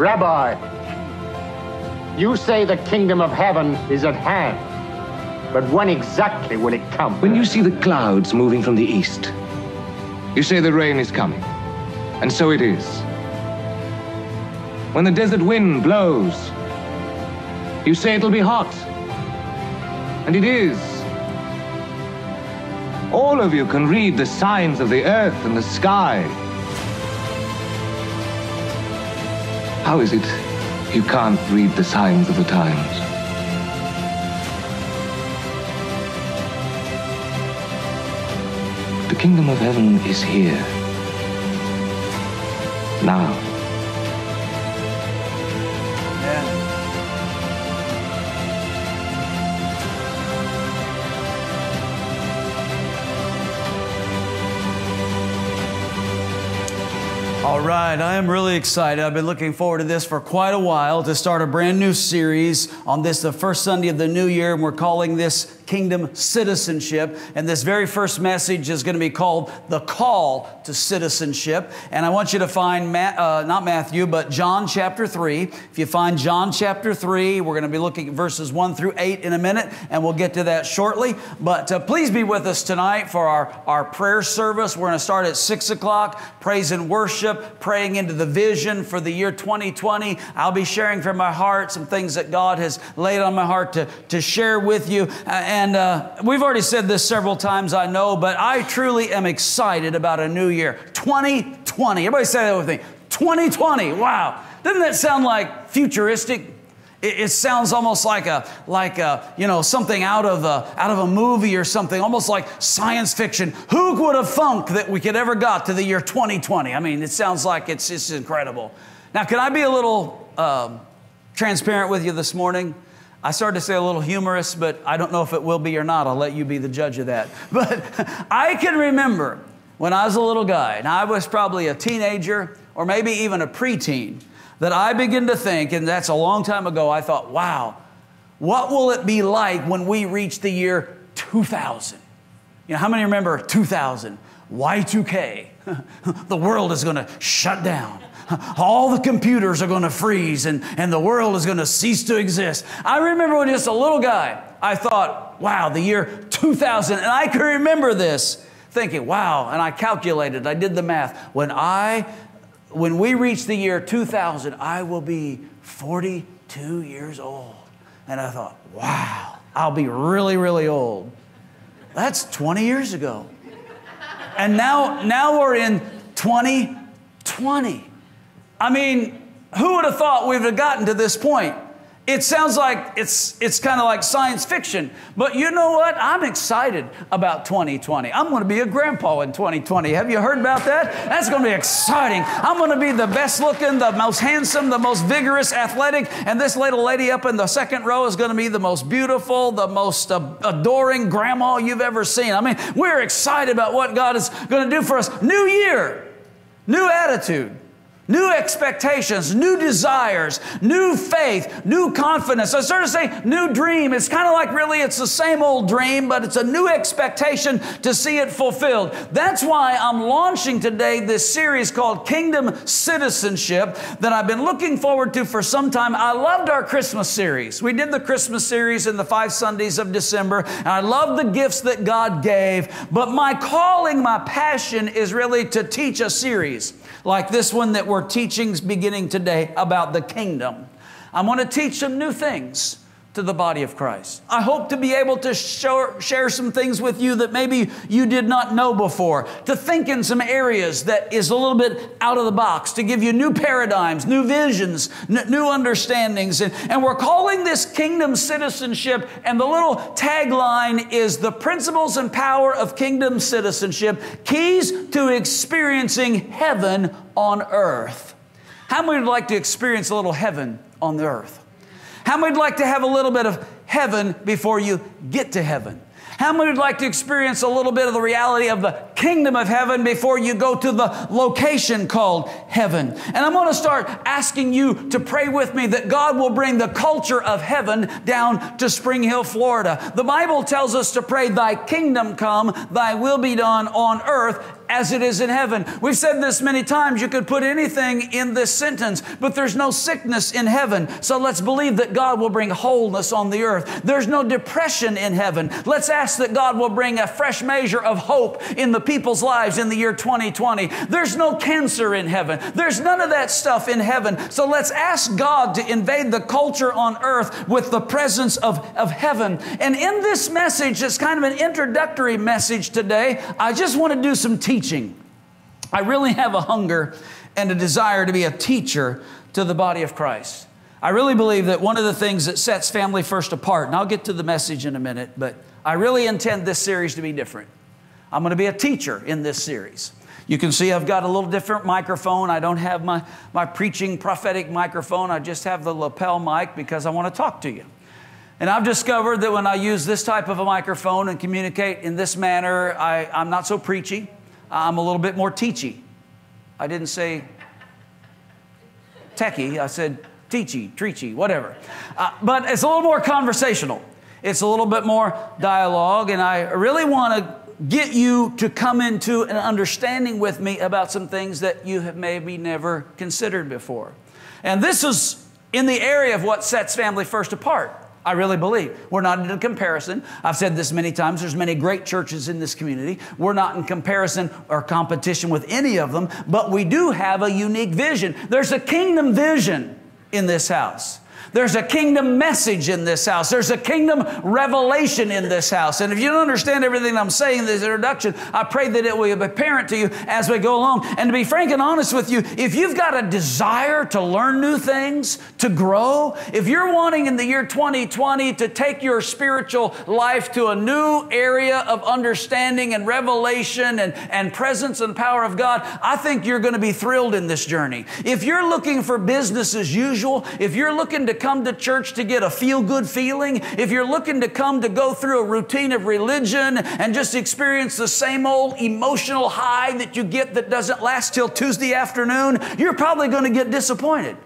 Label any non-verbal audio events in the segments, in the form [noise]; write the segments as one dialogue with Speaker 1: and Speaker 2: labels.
Speaker 1: Rabbi, you say the kingdom of heaven is at hand. But when exactly will it come?
Speaker 2: When you see the clouds moving from the east, you say the rain is coming. And so it is. When the desert wind blows, you say it'll be hot. And it is. All of you can read the signs of the earth and the sky. How is it you can't read the signs of the times? The kingdom of heaven is here. Now.
Speaker 3: Right, I am really excited. I've been looking forward to this for quite a while to start a brand new series on this, the first Sunday of the new year, and we're calling this Kingdom Citizenship. And this very first message is going to be called The Call to Citizenship. And I want you to find, Ma- uh, not Matthew, but John chapter 3. If you find John chapter 3, we're going to be looking at verses 1 through 8 in a minute, and we'll get to that shortly. But uh, please be with us tonight for our, our prayer service. We're going to start at 6 o'clock, praise and worship, praying into the vision for the year 2020. I'll be sharing from my heart some things that God has laid on my heart to, to share with you. Uh, and uh, we've already said this several times, I know, but I truly am excited about a new year 2020. Everybody say that with me 2020. Wow. Doesn't that sound like futuristic? It, it sounds almost like a like a you know something out of a out of a movie or something, almost like science fiction. Who would have thunk that we could ever got to the year 2020? I mean, it sounds like it's it's incredible. Now, can I be a little um, transparent with you this morning? I started to say a little humorous, but I don't know if it will be or not. I'll let you be the judge of that. [laughs] But I can remember when I was a little guy, and I was probably a teenager or maybe even a preteen, that I began to think, and that's a long time ago, I thought, wow, what will it be like when we reach the year 2000? You know, how many remember 2000? Y2K. [laughs] the world is going to shut down all the computers are going to freeze and, and the world is going to cease to exist. I remember when just a little guy, I thought, wow, the year 2000. And I can remember this thinking, wow. And I calculated, I did the math. When I, when we reach the year 2000, I will be 42 years old. And I thought, wow, I'll be really, really old. That's 20 years ago. And now, now we're in 2020. I mean, who would have thought we would have gotten to this point? It sounds like it's, it's kind of like science fiction, but you know what? I'm excited about 2020. I'm going to be a grandpa in 2020. Have you heard about that? That's going to be exciting. I'm going to be the best looking, the most handsome, the most vigorous, athletic, and this little lady up in the second row is going to be the most beautiful, the most uh, adoring grandma you've ever seen. I mean, we're excited about what God is going to do for us. New year, new attitude new expectations, new desires, new faith, new confidence. I started to say new dream. It's kind of like really it's the same old dream, but it's a new expectation to see it fulfilled. That's why I'm launching today this series called Kingdom Citizenship that I've been looking forward to for some time. I loved our Christmas series. We did the Christmas series in the five Sundays of December, and I love the gifts that God gave. But my calling, my passion is really to teach a series like this one that we're teaching beginning today about the kingdom. I'm going to teach some new things to the body of Christ. I hope to be able to share some things with you that maybe you did not know before, to think in some areas that is a little bit out of the box, to give you new paradigms, new visions, new understandings. And, and we're calling this kingdom citizenship, and the little tagline is the principles and power of kingdom citizenship, keys to experiencing heaven on earth. How many would like to experience a little heaven on the earth? How many would like to have a little bit of heaven before you get to heaven? How many would like to experience a little bit of the reality of the kingdom of heaven before you go to the location called heaven. And I'm going to start asking you to pray with me that God will bring the culture of heaven down to Spring Hill, Florida. The Bible tells us to pray, Thy kingdom come, Thy will be done on earth as it is in heaven. We've said this many times. You could put anything in this sentence, but there's no sickness in heaven. So let's believe that God will bring wholeness on the earth. There's no depression in heaven. Let's ask that God will bring a fresh measure of hope in the people's lives in the year 2020. There's no cancer in heaven. There's none of that stuff in heaven. So let's ask God to invade the culture on earth with the presence of, of heaven. And in this message, it's kind of an introductory message today. I just want to do some teaching teaching. I really have a hunger and a desire to be a teacher to the body of Christ. I really believe that one of the things that sets Family First apart, and I'll get to the message in a minute, but I really intend this series to be different. I'm going to be a teacher in this series. You can see I've got a little different microphone. I don't have my, my preaching prophetic microphone. I just have the lapel mic because I want to talk to you. And I've discovered that when I use this type of a microphone and communicate in this manner, I, I'm not so preachy. I'm a little bit more teachy. I didn't say techie, I said teachy, treachy, whatever. Uh, but it's a little more conversational. It's a little bit more dialogue, and I really want to get you to come into an understanding with me about some things that you have maybe never considered before. And this is in the area of what sets family first apart. I really believe. We're not in a comparison. I've said this many times. There's many great churches in this community. We're not in comparison or competition with any of them, but we do have a unique vision. There's a kingdom vision in this house. There's a kingdom message in this house. There's a kingdom revelation in this house. And if you don't understand everything I'm saying in this introduction, I pray that it will be apparent to you as we go along. And to be frank and honest with you, if you've got a desire to learn new things, to grow, if you're wanting in the year 2020 to take your spiritual life to a new area of understanding and revelation and, and presence and power of God, I think you're going to be thrilled in this journey. If you're looking for business as usual, if you're looking to come to church to get a feel good feeling, if you're looking to come to go through a routine of religion and just experience the same old emotional high that you get that doesn't last till Tuesday afternoon, you're probably going to get disappointed.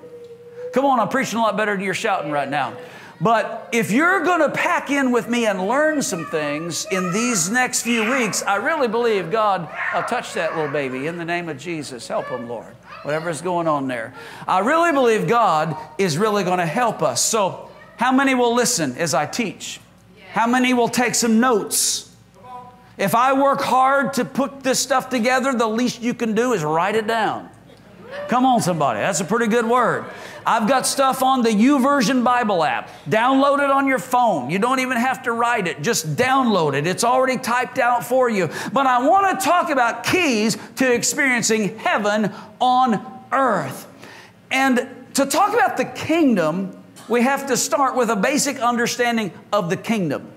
Speaker 3: Come on, I'm preaching a lot better than you're shouting right now. But if you're going to pack in with me and learn some things in these next few weeks, I really believe God will touch that little baby in the name of Jesus. Help him, Lord whatever's going on there. I really believe God is really going to help us. So, how many will listen as I teach? How many will take some notes? If I work hard to put this stuff together, the least you can do is write it down. Come on, somebody. That's a pretty good word. I've got stuff on the YouVersion Bible app. Download it on your phone. You don't even have to write it, just download it. It's already typed out for you. But I want to talk about keys to experiencing heaven on earth. And to talk about the kingdom, we have to start with a basic understanding of the kingdom.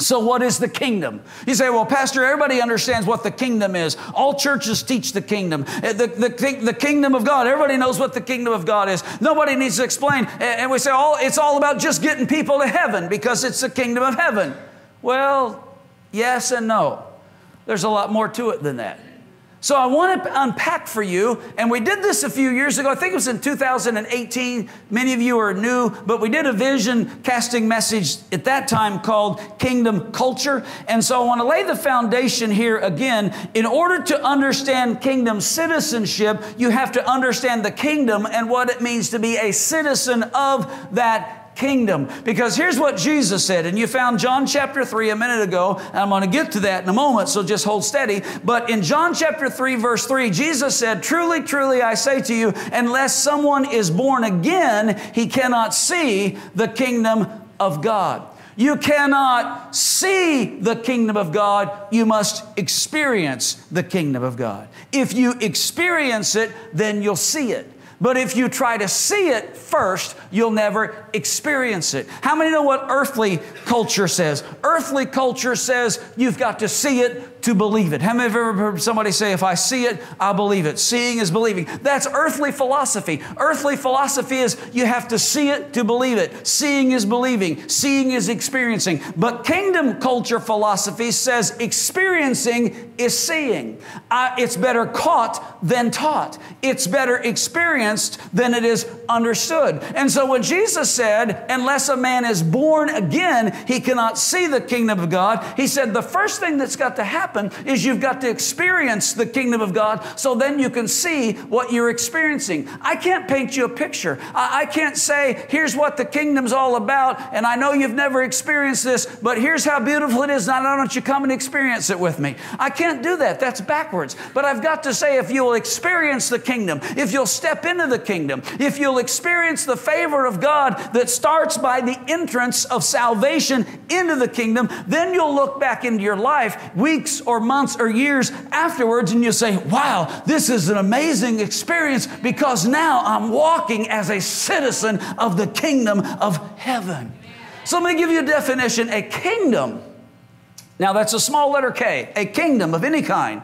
Speaker 3: So, what is the kingdom? You say, well, Pastor, everybody understands what the kingdom is. All churches teach the kingdom. Eh, the, the, the kingdom of God, everybody knows what the kingdom of God is. Nobody needs to explain. And we say, all, it's all about just getting people to heaven because it's the kingdom of heaven. Well, yes and no. There's a lot more to it than that. So I want to unpack for you, and we did this a few years ago. I think it was in 2018. Many of you are new, but we did a vision casting message at that time called Kingdom Culture. And so I want to lay the foundation here again. In order to understand kingdom citizenship, you have to understand the kingdom and what it means to be a citizen of that kingdom. Because here's what Jesus said, and you found John chapter 3 a minute ago, and I'm going to get to that in a moment, so just hold steady. But in John chapter 3, verse 3, Jesus said, Truly, truly, I say to you, unless someone is born again, he cannot see the kingdom of God. You cannot see the kingdom of God, you must experience the kingdom of God. If you experience it, then you'll see it. But if you try to see it first, you'll never experience it. How many know what earthly culture says? Earthly culture says you've got to see it to believe it. How many have ever heard somebody say, if I see it, I believe it? Seeing is believing. That's earthly philosophy. Earthly philosophy is you have to see it to believe it. Seeing is believing. Seeing is experiencing. But kingdom culture philosophy says experiencing is seeing. Uh, it's better caught than taught. It's better experienced than it is understood. And so when Jesus said, unless a man is born again, he cannot see the kingdom of God, he said the first thing that's got to happen is you've got to experience the kingdom of God so then you can see what you're experiencing. I can't paint you a picture. I, I can't say, here's what the kingdom's all about, and I know you've never experienced this, but here's how beautiful it is. Now, why don't you come and experience it with me? I can't do that. That's backwards. But I've got to say, if you'll experience the kingdom, if you'll step into the kingdom, if you'll experience the favor of God that starts by the entrance of salvation into the kingdom, then you'll look back into your life weeks or months or years afterwards and you'll say, wow, this is an amazing experience because now I'm walking as a citizen of the kingdom of heaven. So let me give you a definition. A kingdom, now that's a small letter K, a kingdom of any kind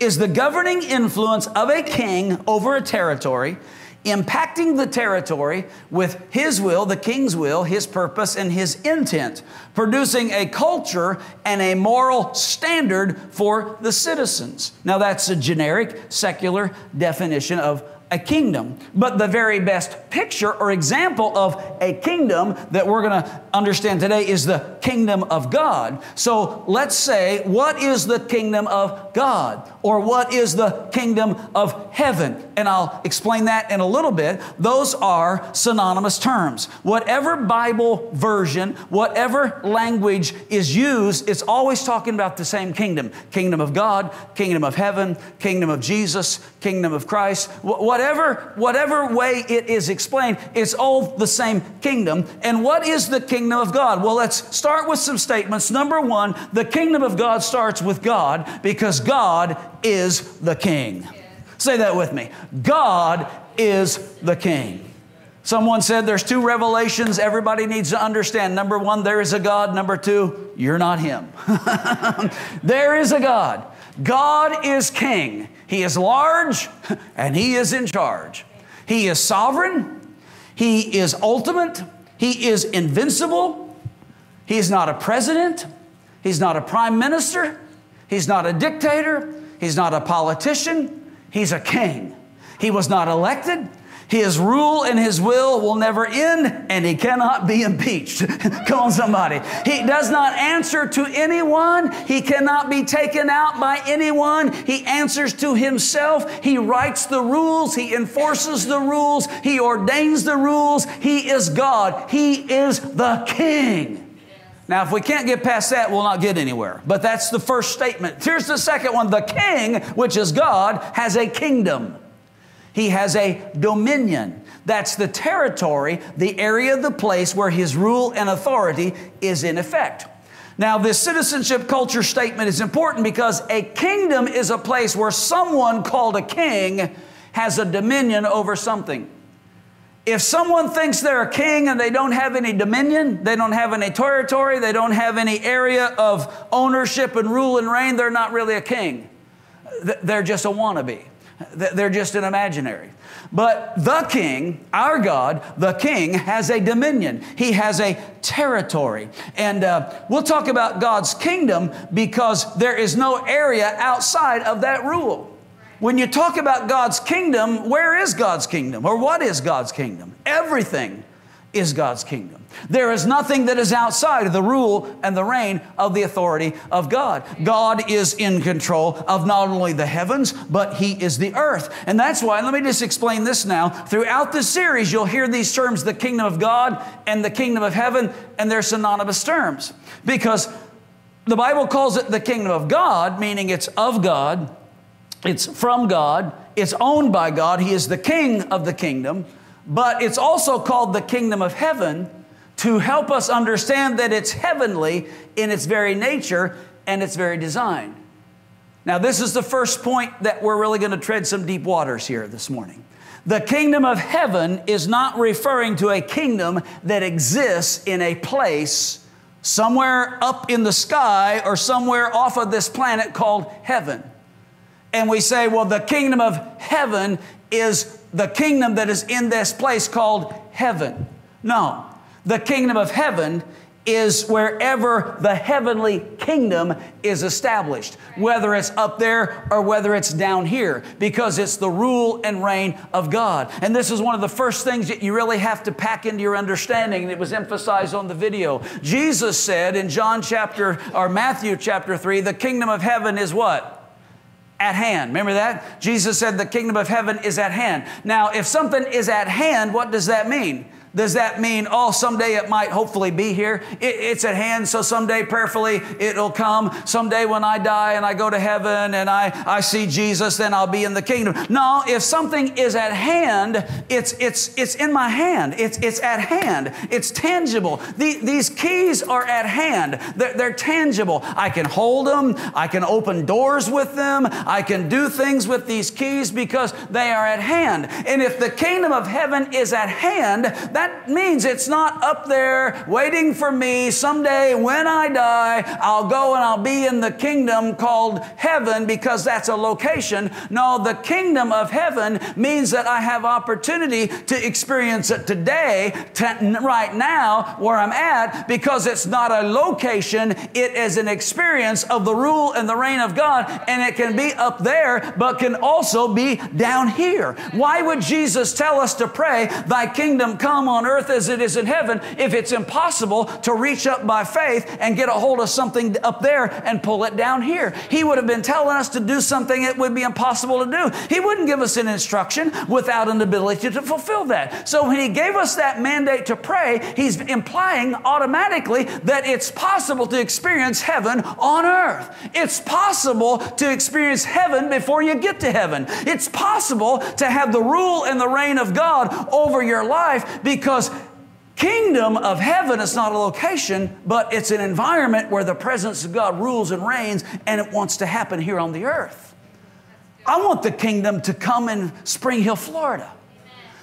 Speaker 3: is the governing influence of a king over a territory impacting the territory with his will, the king's will, his purpose, and his intent, producing a culture and a moral standard for the citizens. Now, that's a generic secular definition of a kingdom. But the very best picture or example of a kingdom that we're going to understand today is the kingdom of God. So let's say, what is the kingdom of God? Or what is the kingdom of heaven? And I'll explain that in a little bit. Those are synonymous terms. Whatever Bible version, whatever language is used, it's always talking about the same kingdom kingdom of God, kingdom of heaven, kingdom of Jesus, kingdom of Christ. Whatever, whatever way it is explained, it's all the same kingdom. And what is the kingdom of God? Well, let's start with some statements. Number one, the kingdom of God starts with God because God is the king. Say that with me. God is the king. Someone said there's two revelations everybody needs to understand. Number one, there is a God. Number two, you're not Him. [laughs] there is a God. God is king. He is large [laughs] and He is in charge. He is sovereign. He is ultimate. He is invincible. He is not a president. He's not a prime minister. He's not a dictator. He's not a politician. He's a king. He was not elected. His rule and his will will never end, and he cannot be impeached. [laughs] Come on, somebody. He does not answer to anyone. He cannot be taken out by anyone. He answers to himself. He writes the rules. He enforces the rules. He ordains the rules. He is God. He is the king. Now, if we can't get past that, we'll not get anywhere. But that's the first statement. Here's the second one the king, which is God, has a kingdom. He has a dominion. That's the territory, the area, the place where his rule and authority is in effect. Now, this citizenship culture statement is important because a kingdom is a place where someone called a king has a dominion over something. If someone thinks they're a king and they don't have any dominion, they don't have any territory, they don't have any area of ownership and rule and reign, they're not really a king. They're just a wannabe. They're just an imaginary. But the king, our God, the king, has a dominion. He has a territory. And uh, we'll talk about God's kingdom because there is no area outside of that rule. When you talk about God's kingdom, where is God's kingdom? Or what is God's kingdom? Everything is God's kingdom. There is nothing that is outside of the rule and the reign of the authority of God. God is in control of not only the heavens, but He is the earth. And that's why, let me just explain this now. Throughout this series, you'll hear these terms the kingdom of God and the kingdom of heaven, and they're synonymous terms. Because the Bible calls it the kingdom of God, meaning it's of God, it's from God, it's owned by God, He is the king of the kingdom. But it's also called the kingdom of heaven to help us understand that it's heavenly in its very nature and its very design. Now, this is the first point that we're really going to tread some deep waters here this morning. The kingdom of heaven is not referring to a kingdom that exists in a place somewhere up in the sky or somewhere off of this planet called heaven. And we say, well, the kingdom of heaven is the kingdom that is in this place called heaven. No, the kingdom of heaven is wherever the heavenly kingdom is established, whether it's up there or whether it's down here, because it's the rule and reign of God. And this is one of the first things that you really have to pack into your understanding, and it was emphasized on the video. Jesus said in John chapter or Matthew chapter 3, the kingdom of heaven is what? At hand. Remember that? Jesus said the kingdom of heaven is at hand. Now, if something is at hand, what does that mean? Does that mean, oh, someday it might hopefully be here? It, it's at hand, so someday prayerfully it'll come. Someday when I die and I go to heaven and I, I see Jesus, then I'll be in the kingdom. No, if something is at hand, it's, it's, it's in my hand. It's, it's at hand. It's tangible. The, these keys are at hand. They're, they're tangible. I can hold them. I can open doors with them. I can do things with these keys because they are at hand. And if the kingdom of heaven is at hand, that means it's not up there waiting for me. Someday when I die, I'll go and I'll be in the kingdom called heaven because that's a location. No, the kingdom of heaven means that I have opportunity to experience it today, to, right now, where I'm at, because it's not a location, it is an experience of the rule and the reign of God, and it can be up there, but can also be down here. Why would Jesus tell us to pray, Thy kingdom come on earth as it is in heaven if it's impossible to reach up by faith and get a hold of something up there and pull it down here. He would have been telling us to do something it would be impossible to do. He wouldn't give us an instruction without an ability to fulfill that. So when he gave us that mandate to pray, he's implying automatically that it's possible to experience heaven on earth. It's possible to experience heaven before you get to heaven. It's possible to have the rule and the reign of God over your life because because kingdom of heaven is not a location, but it's an environment where the presence of God rules and reigns, and it wants to happen here on the earth. I want the kingdom to come in Spring Hill, Florida.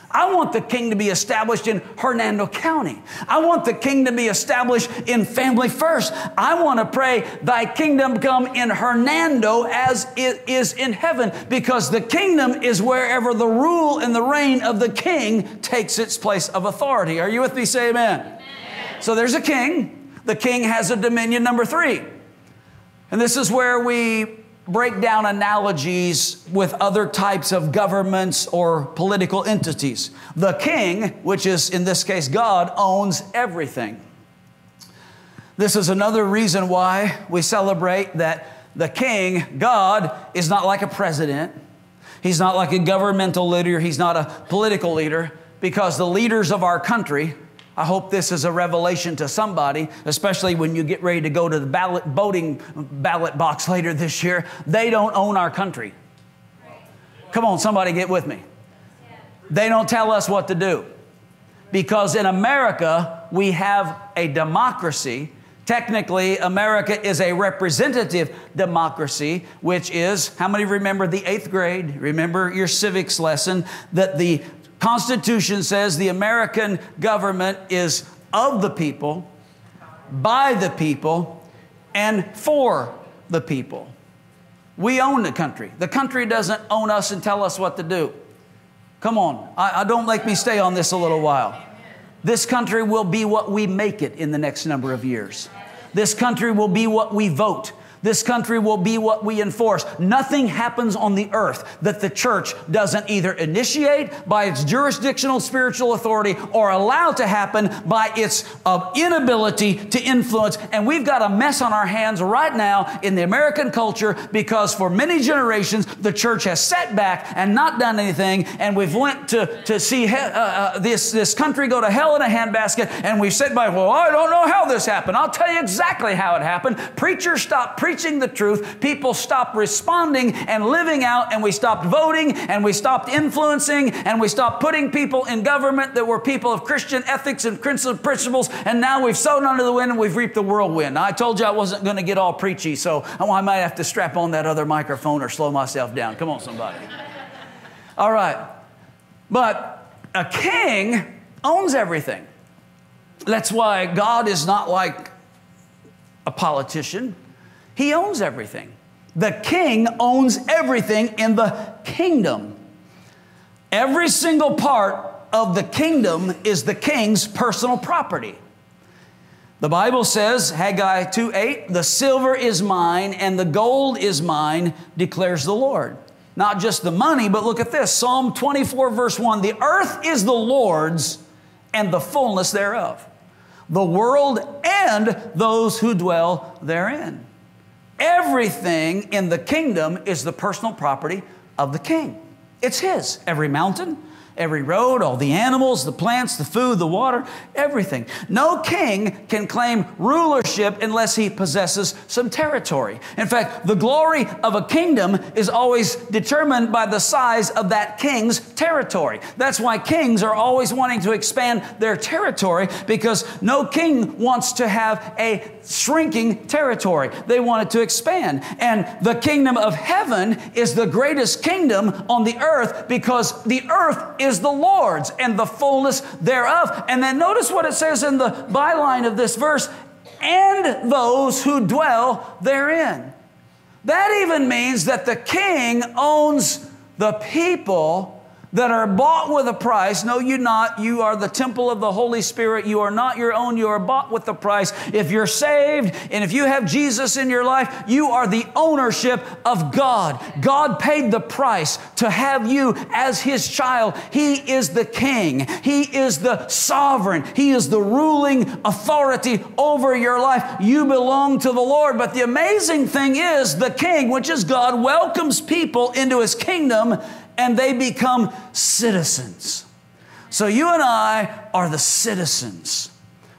Speaker 3: I want the king to be established in Hernando County. I want the king to be established in Family First. I want to pray, Thy kingdom come in Hernando as it is in heaven, because the kingdom is wherever the rule and the reign of the king takes its place of authority. Are you with me? Say amen. amen. So there's a king. The king has a dominion number three. And this is where we break down analogies with other types of governments or political entities. The king, which is in this case God, owns everything. This is another reason why we celebrate that the king, God, is not like a president. He's not like a governmental leader. He's not a political leader because the leaders of our country I hope this is a revelation to somebody, especially when you get ready to go to the ballot voting ballot box [laughs] later this year. They don't own our country. Come on, somebody get with me. They don't tell us what to do. Because in America, we have a democracy. Technically, America is a representative democracy, which is, how many remember the eighth grade? Remember your civics lesson that the Constitution says the American government is of the people, by the people, and for the people. We own the country. The country doesn't own us and tell us what to do. Come on, I, I don't make me stay on this a little while. This country will be what we make it in the next number of years. This country will be what we vote. This country will be what we enforce. Nothing happens on the earth that the church doesn't either initiate by its jurisdictional spiritual authority or allow to happen by its uh, inability to influence. And we've got a mess on our hands right now in the American culture because for many generations the church has sat back and not done anything, and we've went to, to see he- uh, uh, this, this country go to hell in a handbasket, and we've said by, well, I don't know how this happened. I'll tell you exactly how it happened. Preachers stopped preaching preaching the truth, people stopped responding and living out, and we stopped voting, and we stopped influencing, and we stopped putting people in government that were people of Christian ethics and principles, and now we've sown under the wind and we've reaped the whirlwind. I told you I wasn't going to get all preachy, so oh, I might have to strap on that other microphone or slow myself down. Come on, somebody. All right. But a king owns everything. That's why God is not like a politician. He owns everything. The king owns everything in the kingdom. Every single part of the kingdom is the king's personal property. The Bible says, Haggai 2 8, the silver is mine and the gold is mine, declares the Lord. Not just the money, but look at this Psalm 24, verse 1 The earth is the Lord's and the fullness thereof, the world and those who dwell therein. Everything in the kingdom is the personal property of the king. It's his. Every mountain, every road, all the animals, the plants, the food, the water, everything. No king can claim rulership unless he possesses some territory. In fact, the glory of a kingdom is always determined by the size of that king's territory. That's why kings are always wanting to expand their territory because no king wants to have a shrinking territory. They want it to expand. And the kingdom of heaven is the greatest kingdom on the earth because the earth is the Lord's and the fullness thereof. And then notice what it says in the byline of this verse and those who dwell therein. That even means that the king owns the people that are bought with a price. No, you not. You are the temple of the Holy Spirit. You are not your own. You are bought with a price. If you're saved and if you have Jesus in your life, you are the ownership of God. God paid the price to have you as His child. He is the King. He is the sovereign. He is the ruling authority over your life. You belong to the Lord. But the amazing thing is, the King, which is God, welcomes people into His kingdom and they become citizens. So you and I are the citizens.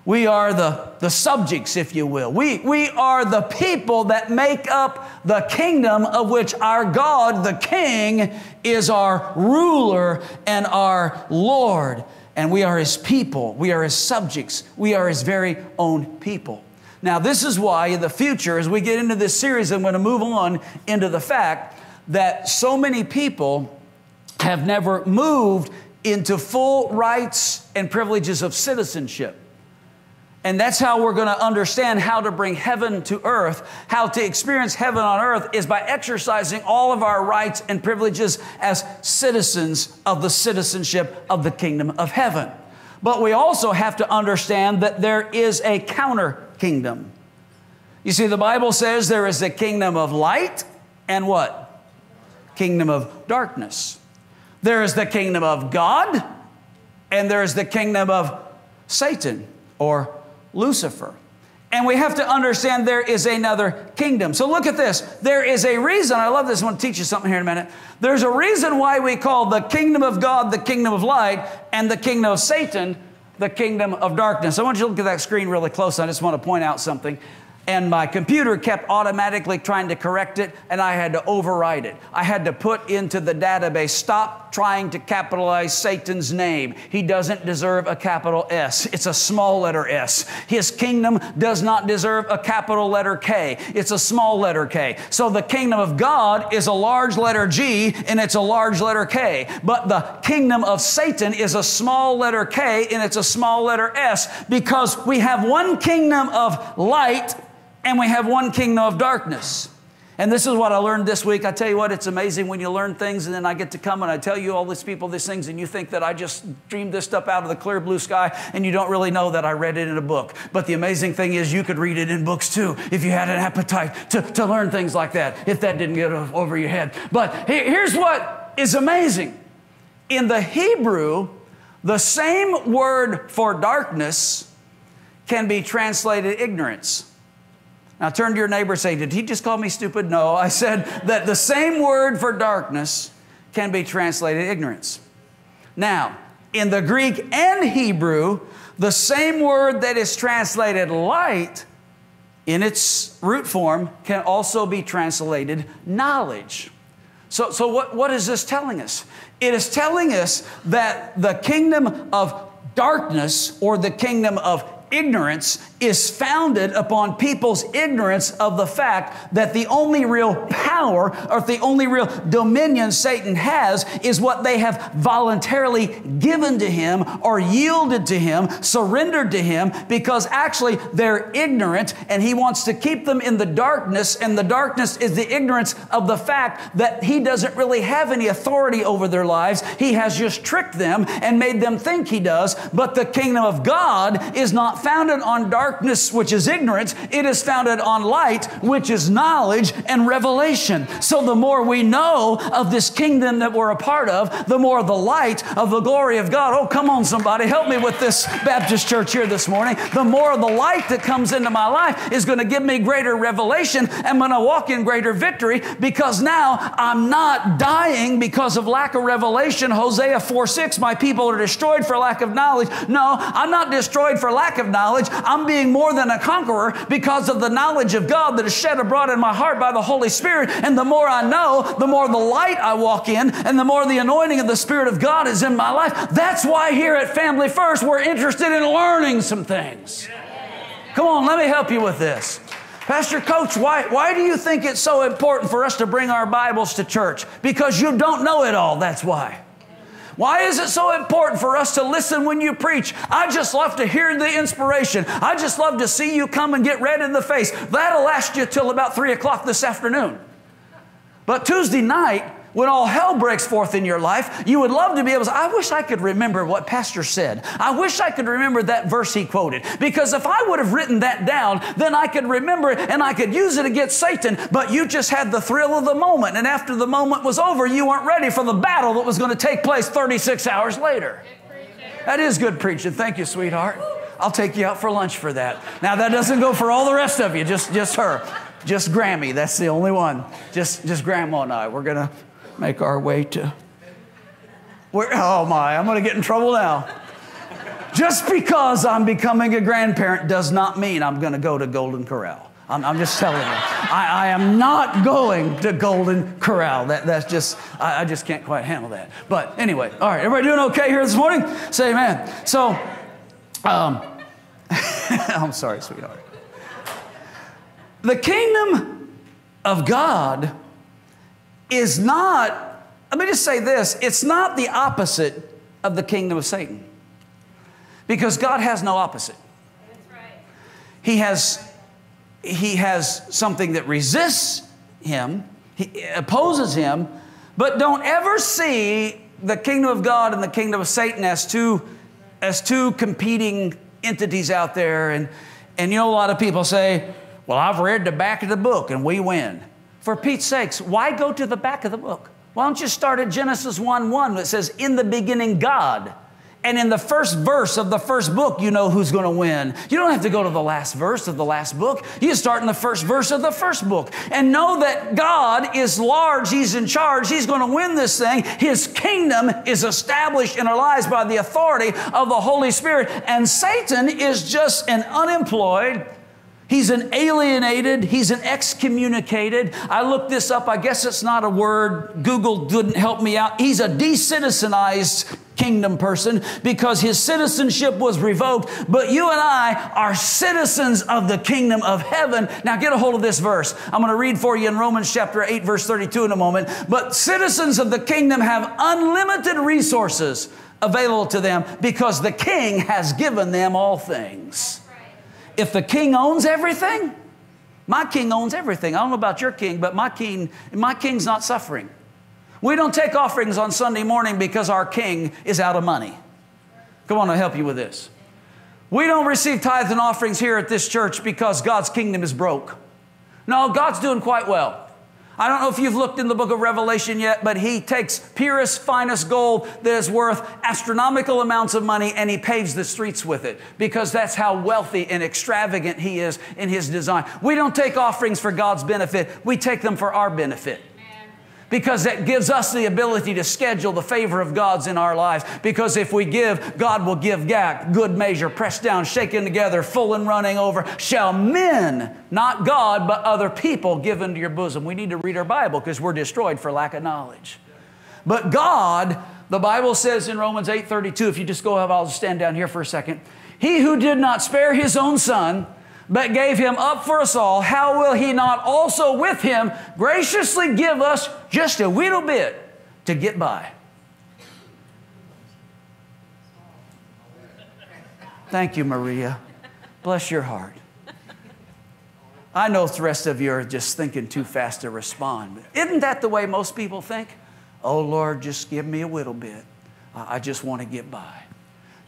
Speaker 3: We are the, the subjects, if you will. We, we are the people that make up the kingdom of which our God, the King, is our ruler and our Lord. And we are His people. We are His subjects. We are His very own people. Now, this is why in the future, as we get into this series, I'm going to move on into the fact that so many people have never moved into full rights and privileges of citizenship. And that's how we're going to understand how to bring heaven to earth. How to experience heaven on earth is by exercising all of our rights and privileges as citizens of the citizenship of the kingdom of heaven. But we also have to understand that there is a counter kingdom. You see, the Bible says there is a kingdom of light and what? Kingdom of darkness. There is the kingdom of God, and there is the kingdom of Satan or Lucifer. And we have to understand there is another kingdom. So look at this. There is a reason, I love this, I want to teach you something here in a minute. There's a reason why we call the kingdom of God the kingdom of light and the kingdom of Satan the kingdom of darkness. I want you to look at that screen really close. I just want to point out something and my computer kept automatically trying to correct it, and I had to override it. I had to put into the database, stop trying to capitalize Satan's name. He doesn't deserve a capital S, it's a small letter S. His kingdom does not deserve a capital letter K, it's a small letter K. So the kingdom of God is a large letter G, and it's a large letter K. But the kingdom of Satan is a small letter K, and it's a small letter S, because we have one kingdom of light and we have one kingdom of darkness. And this is what I learned this week. I tell you what, it's amazing when you learn things and then I get to come and I tell you all these people these things and you think that I just dreamed this stuff out of the clear blue sky and you don't really know that I read it in a book. But the amazing thing is you could read it in books too if you had an appetite to, to learn things like that, if that didn't get over your head. But here's what is amazing. In the Hebrew, the same word for darkness can be translated ignorance. Now turn to your neighbor and say, Did he just call me stupid? No, I said that the same word for darkness can be translated ignorance. Now, in the Greek and Hebrew, the same word that is translated light in its root form can also be translated knowledge. So, so what, what is this telling us? It is telling us that the kingdom of darkness or the kingdom of ignorance is founded upon people's ignorance of the fact that the only real power or the only real dominion Satan has is what they have voluntarily given to him or yielded to him, surrendered to him, because actually they're ignorant and he wants to keep them in the darkness. And the darkness is the ignorance of the fact that he doesn't really have any authority over their lives. He has just tricked them and made them think he does. But the kingdom of God is not founded on darkness, which is ignorance. It is founded on light, which is knowledge and revelation. So the more we know of this kingdom that we're a part of, the more the light of the glory of God. Oh, come on, somebody, help me with this Baptist church here this morning. The more the light that comes into my life is going to give me greater revelation. I'm going to walk in greater victory because now I'm not dying because of lack of revelation. Hosea 4 6, my people are destroyed for lack of knowledge. No, I'm not destroyed for lack of knowledge. I'm being more than a conqueror because of the knowledge of God that is shed abroad in my heart by the Holy Spirit. And the more I know, the more the light I walk in, and the more the anointing of the Spirit of God is in my life. That's why here at Family First, we're interested in learning some things. Come on, let me help you with this. Pastor Coach, why, why do you think it's so important for us to bring our Bibles to church? Because you don't know it all, that's why. Why is it so important for us to listen when you preach? I just love to hear the inspiration. I just love to see you come and get red in the face. That'll last you till about 3 o'clock this afternoon. But Tuesday night, when all hell breaks forth in your life, you would love to be able to say, I wish I could remember what Pastor said. I wish I could remember that verse he quoted. Because if I would have written that down, then I could remember it and I could use it against Satan. But you just had the thrill of the moment. And after the moment was over, you weren't ready for the battle that was going to take place 36 hours later. That is good preaching. Thank you, sweetheart. I'll take you out for lunch for that. Now, that doesn't go for all the rest of you, just, just her. Just Grammy. That's the only one. Just, just Grandma and I. We're to make our way to. Where, oh my, I'm going to get in trouble now. Just because I'm becoming a grandparent does not mean I'm going to go to Golden Corral. I'm, I'm just telling you. I, I, am not going to Golden Corral. That, that's just, I, I, just can't quite handle that. But anyway, all right, everybody doing okay here this morning? Say amen. So, um, [laughs] I'm sorry, sweetheart. The kingdom of God is not, let me just say this it's not the opposite of the kingdom of Satan. Because God has no opposite. He has he has something that resists him, he opposes him, but don't ever see the kingdom of God and the kingdom of Satan as two as two competing entities out there and and you know a lot of people say, "Well, I've read the back of the book and we win." For Pete's sakes, why go to the back of the book? Why don't you start at Genesis 1 1 that says, In the beginning, God. And in the first verse of the first book, you know who's going to win. You don't have to go to the last verse of the last book. You start in the first verse of the first book and know that God is large. He's in charge. He's going to win this thing. His kingdom is established in our lives by the authority of the Holy Spirit. And Satan is just an unemployed, He's an alienated, he's an excommunicated. I looked this up, I guess it's not a word. Google didn't help me out. He's a decitizenized kingdom person because his citizenship was revoked. But you and I are citizens of the kingdom of heaven. Now get a hold of this verse. I'm going to read for you in Romans chapter 8, verse 32 in a moment. But citizens of the kingdom have unlimited resources available to them because the king has given them all things if the king owns everything, my king owns everything. I don't know about your king, but my king, my king's not suffering. We don't take offerings on Sunday morning because our king is out of money. Come on, I'll help you with this. We don't receive tithes and offerings here at this church because God's kingdom is broke. No, God's doing quite well. I don't know if you've looked in the book of Revelation yet, but he takes purest, finest gold that is worth astronomical amounts of money and he paves the streets with it because that's how wealthy and extravagant he is in his design. We don't take offerings for God's benefit, we take them for our benefit because that gives us the ability to schedule the favor of God's in our lives. Because if we give, God will give back. Good measure, pressed down, shaken together, full and running over. Shall men, not God, but other people, give into your bosom? We need to read our Bible because we're destroyed for lack of knowledge. But God, the Bible says in Romans 8 32, if you just go, I'll just stand down here for a second. He who did not spare his own son, but gave him up for us all, how will he not also with him graciously give us just a little bit to get by? Thank you, Maria. Bless your heart. I know the rest of you are just thinking too fast to respond. Isn't that the way most people think? Oh, Lord, just give me a little bit. I just want to get by.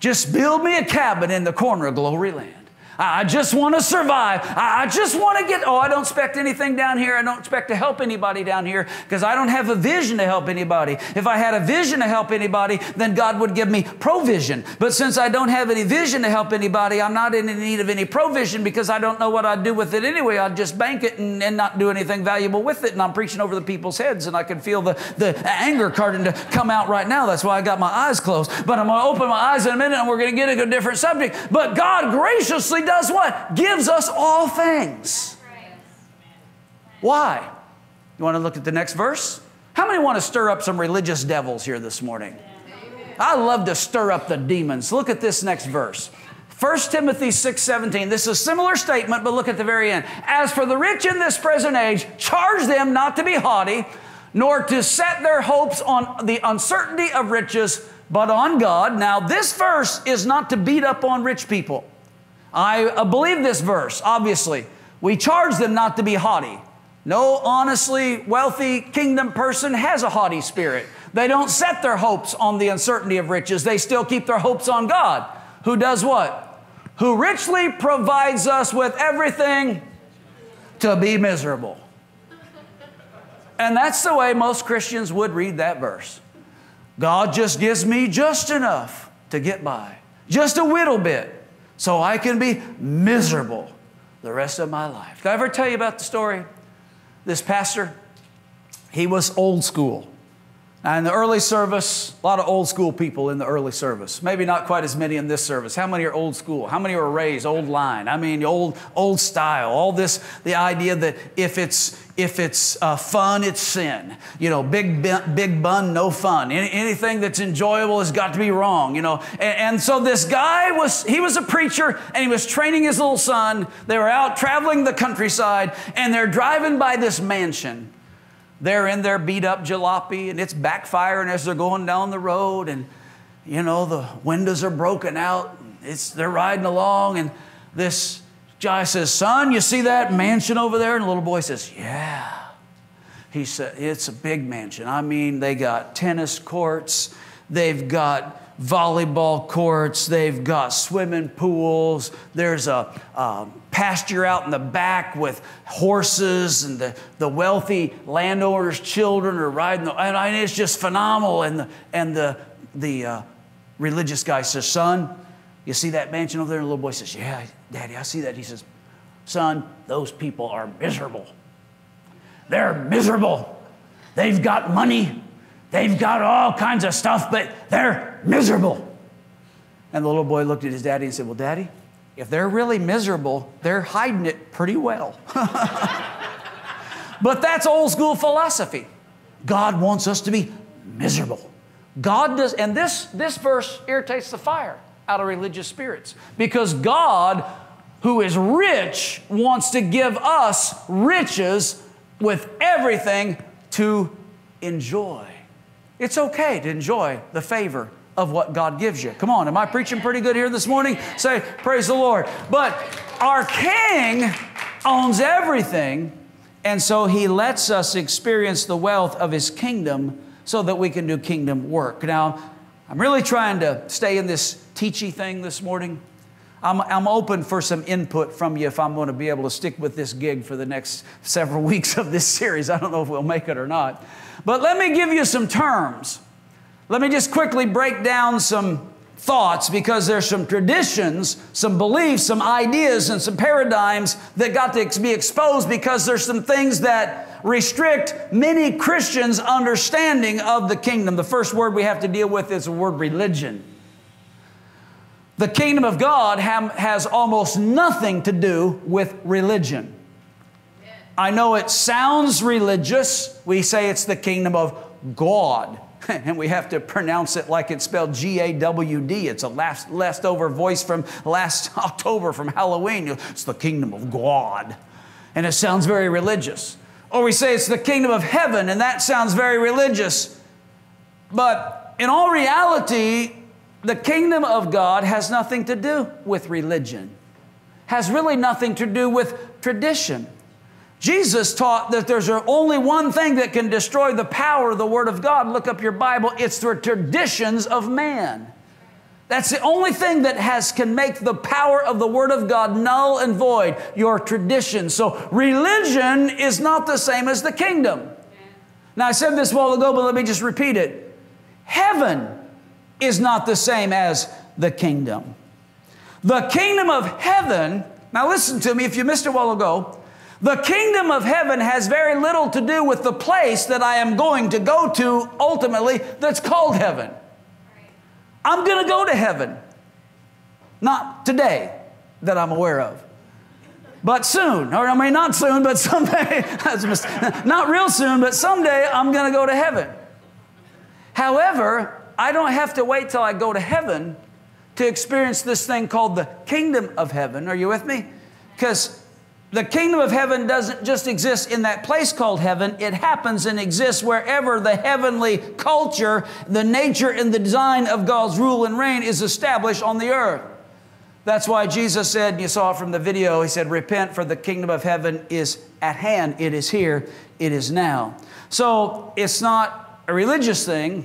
Speaker 3: Just build me a cabin in the corner of Glory Land. I just want to survive. I just want to get, oh, I don't expect anything down here. I don't expect to help anybody down here because I don't have a vision to help anybody. If I had a vision to help anybody, then God would give me provision. But since I don't have any vision to help anybody, I'm not in need of any provision because I don't know what I'd do with it anyway. I'd just bank it and, and not do anything valuable with it. And I'm preaching over the people's heads and I can feel the, the anger starting to come out right now. That's why I got my eyes closed. But I'm going to open my eyes in a minute and we're going to get a different subject. But God graciously does what? Gives us all things. Why? You want to look at the next verse? How many want to stir up some religious devils here this morning? I love to stir up the demons. Look at this next verse. 1 Timothy 6 17. This is a similar statement, but look at the very end. As for the rich in this present age, charge them not to be haughty, nor to set their hopes on the uncertainty of riches, but on God. Now, this verse is not to beat up on rich people. I uh, believe this verse, obviously. We charge them not to be haughty. No honestly wealthy kingdom person has a haughty spirit. They don't set their hopes on the uncertainty of riches. They still keep their hopes on God, who does what? Who richly provides us with everything to be miserable. And that's the way most Christians would read that verse. God just gives me just enough to get by, just a little bit so I can be miserable the rest of my life. Did I ever tell you about the story? This pastor, he was old school. Now, in the early service, a lot of old school people in the early service. Maybe not quite as many in this service. How many are old school? How many are raised old line? I mean, old old style. All this, the idea that if it's if it's uh, fun, it's sin. You know, big, big bun, no fun. Any, anything that's enjoyable has got to be wrong, you know. And, and, so this guy was, he was a preacher and he was training his little son. They were out traveling the countryside and they're driving by this mansion. They're in their beat up jalopy and it's backfiring as they're going down the road and, you know, the windows are broken out. It's, they're riding along and this Jai says, Son, you see that mansion over there? And the little boy says, Yeah. He said, It's a big mansion. I mean, they got tennis courts, they've got volleyball courts, they've got swimming pools, there's a, a pasture out in the back with horses, and the, the wealthy landowners' children are riding. The, and it's just phenomenal. And the, and the, the uh, religious guy says, Son, you see that mansion over there? And the little boy says, Yeah, Daddy, I see that. He says, Son, those people are miserable. They're miserable. They've got money, they've got all kinds of stuff, but they're miserable. And the little boy looked at his daddy and said, Well, Daddy, if they're really miserable, they're hiding it pretty well. [laughs] but that's old school philosophy. God wants us to be miserable. God does, and this, this verse irritates the fire out of religious spirits. Because God, who is rich, wants to give us riches with everything to enjoy. It's okay to enjoy the favor of what God gives you. Come on, am I preaching pretty good here this morning? Say, Praise the Lord. But our King owns everything, and so He lets us experience the wealth of His kingdom so that we can do kingdom work. Now, I'm really trying to stay in this teachy thing this morning. I'm, I'm open for some input from you if I'm going to be able to stick with this gig for the next several [laughs] weeks of this series. I don't know if we'll make it or not. But let me give you some terms. Let me just quickly break down some thoughts because there's some traditions, some beliefs, some ideas, and some paradigms that got to be exposed because there's some things that restrict many Christians' understanding of the kingdom. The first word we have to deal with is the word religion. The kingdom of God has almost nothing to do with religion. I know it sounds religious. We say it's the kingdom of God. [laughs] And we have to pronounce it like it's spelled G A W D. It's a last, leftover voice from last [laughs] October from Halloween. It's the kingdom of God. And it sounds very religious. Or we say it's the kingdom of heaven, and that sounds very religious. But in all reality, the kingdom of God has nothing to do with religion, has really nothing to do with tradition. Jesus taught that there's only one thing that can destroy the power of the Word of God. Look up your Bible, it's the traditions of man. That's the only thing that has can make the power of the Word of God null and void, your tradition. So religion is not the same as the kingdom. Now I said this a while ago, but let me just repeat it. Heaven is not the same as the kingdom. The kingdom of heaven, now listen to me if you missed it a while ago, the kingdom of heaven has very little to do with the place that I am going to go to ultimately that's called heaven. I'm going to go to heaven. Not today that I'm aware of, but soon. Or I mean, not soon, but someday. [laughs] not real soon, but someday I'm going to go to heaven. However, I don't have to wait till I go to heaven to experience this thing called the kingdom of heaven. Are you with me? Because the kingdom of heaven doesn't just exist in that place called heaven, it happens and exists wherever the heavenly culture, the nature and the design of God's rule and reign is established on the earth. That's why Jesus said, and you saw it from the video, he said, Repent, for the kingdom of heaven is at hand. It is here, it is now. So it's not a religious thing,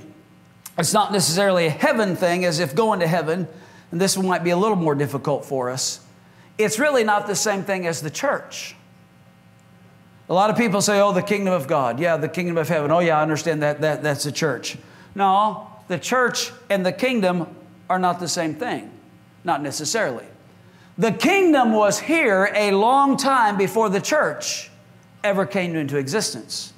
Speaker 3: it's not necessarily a heaven thing, as if going to heaven, and this one might be a little more difficult for us it's really not the same thing as the church. A lot of people say, oh, the kingdom of God. Yeah, the kingdom of heaven. Oh, yeah, I understand that, that that's the church. No, the church and the kingdom are not the same thing. Not necessarily. The kingdom was here a long time before the church ever came into existence.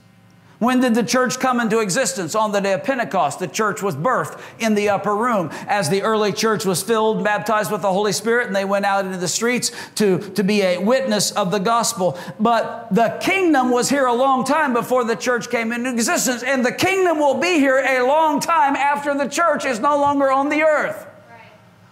Speaker 3: When did the church come into existence? On the day of Pentecost. The church was birthed in the upper room as the early church was filled, baptized with the Holy Spirit, and they went out into the streets to, to be a witness of the gospel. But the kingdom was here a long time before the church came into existence, and the kingdom will be here a long time after the church is no longer on the earth.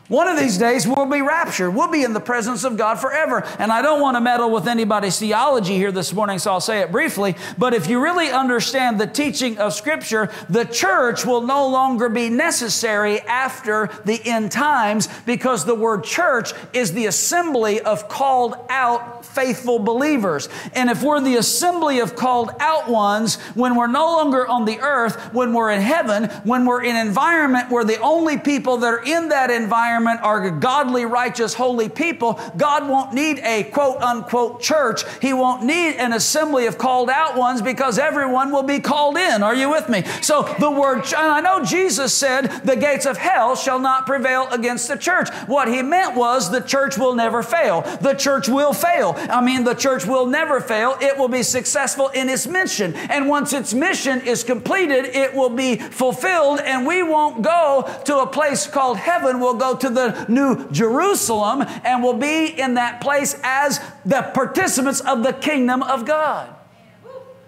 Speaker 3: One of these days we'll be raptured. We'll be in the presence of God forever. And I don't want to meddle with anybody's theology here this morning, so I'll say it briefly. But if you really understand the teaching of Scripture, the church will no longer be necessary after the end times because the word church is the assembly of called out faithful believers. And if we're the assembly of called out ones, when we're no longer on the earth, when we're in heaven, when we're in an environment where the only people that are in that environment environment are godly, righteous, holy people, God won't need a quote unquote church. He won't need an assembly of called out ones because everyone will be called in. Are you with me? So the word, and I know Jesus said, the gates of hell shall not prevail against the church. What he meant was the church will never fail. The church will fail. I mean, the church will never fail. It will be successful in its mission. And once its mission is completed, it will be fulfilled, and we won't go to a place called heaven. We'll go to to the new Jerusalem and will be in that place as the participants of the kingdom of God.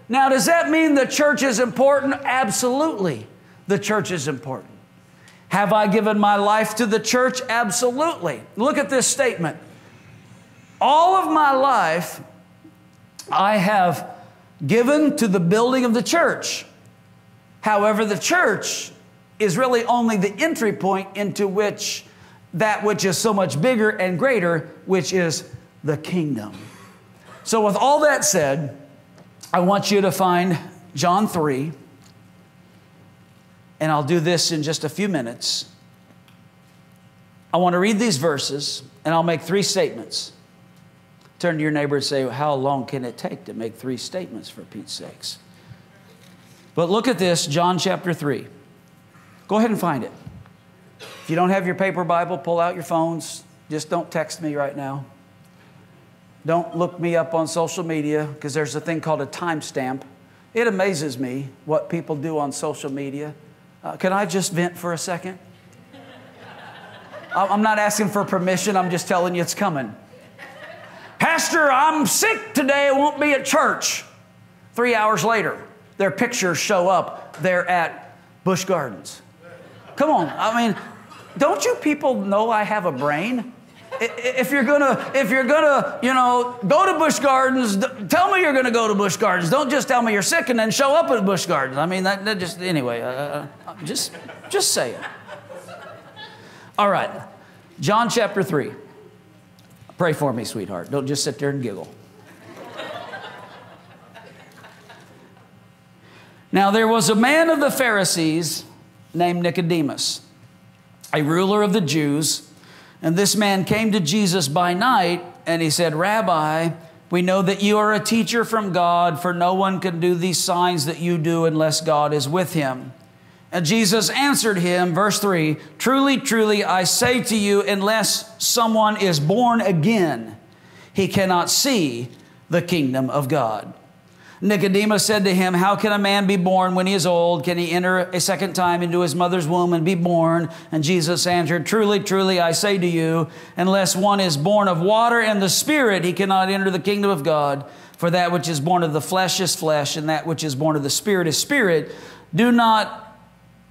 Speaker 3: Now, does that mean the church is important? Absolutely. The church is important. Have I given my life to the church? Absolutely. Look at this statement. All of my life I have given to the building of the church. However, the church is really only the entry point into which that which is so much bigger and greater, which is the kingdom. So, with all that said, I want you to find John 3, and I'll do this in just a few minutes. I want to read these verses, and I'll make three statements. Turn to your neighbor and say, How long can it take to make three statements for Pete's sakes? But look at this, John chapter 3. Go ahead and find it. If you don't have your paper Bible, pull out your phones. Just don't text me right now. Don't look me up on social media because there's a thing called a timestamp. It amazes me what people do on social media. Uh, can I just vent for a second? I'm not asking for permission, I'm just telling you it's coming. Pastor, I'm sick today, I won't be at church. Three hours later, their pictures show up out there at Busch Gardens? Come on. I mean, don't you people know I have a brain? If you're gonna, if you're gonna, you know, go to Busch Gardens, tell me you're gonna go to Busch Gardens. Don't just tell me you're sick and then show up at Busch Gardens. I mean, that, that just anyway. Uh, uh, uh just, just say it. All right, John chapter three. Pray for me, sweetheart. Don't just sit there and giggle. Now there was a man of the Pharisees named Nicodemus, a ruler of the Jews. And this man came to Jesus by night and he said, Rabbi, we know that you are a teacher from God, for no one can do these signs that you do unless God is with him. And Jesus answered him, verse 3 Truly, truly, I say to you, unless someone is born again, he cannot see the kingdom of God. Nicodemus said to him, How can a man be born when he is old? Can he enter a second time into his mother's womb and be born? And Jesus answered, Truly, truly, I say to you, unless one is born of water and the Spirit, he cannot enter the kingdom of God. For that which is born of the flesh is flesh, and that which is born of the Spirit is spirit. Do not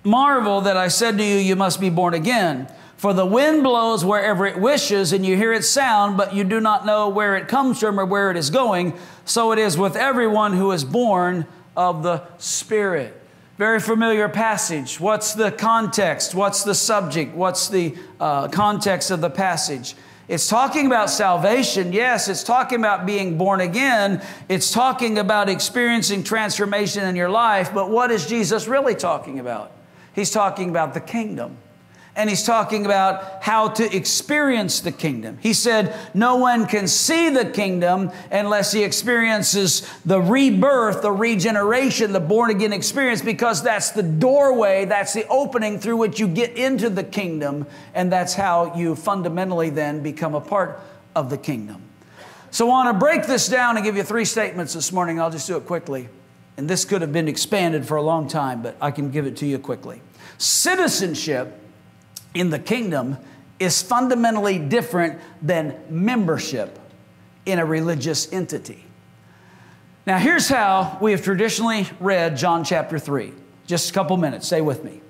Speaker 3: marvel that I said to you, You must be born again. For the wind blows wherever it wishes, and you hear its sound, but you do not know where it comes from or where it is going. So it is with everyone who is born of the Spirit. Very familiar passage. What's the context? What's the subject? What's the uh, context of the passage? It's talking about salvation, yes. It's talking about being born again. It's talking about experiencing transformation in your life. But what is Jesus really talking about? He's talking about the kingdom and he's talking about how to experience the kingdom. He said, No one can see the kingdom unless he experiences the rebirth, the regeneration, the born again experience, because that's the doorway, that's the opening through which you get into the kingdom, and that's how you fundamentally then become a part of the kingdom. So I want to break this down and give you three statements this morning. I'll just do it quickly. And this could have been expanded for a long time, but I can give it to you quickly. Citizenship in the kingdom is fundamentally different than membership in a religious entity. Now, here's how we have traditionally read John chapter 3. Just a couple minutes, stay with me.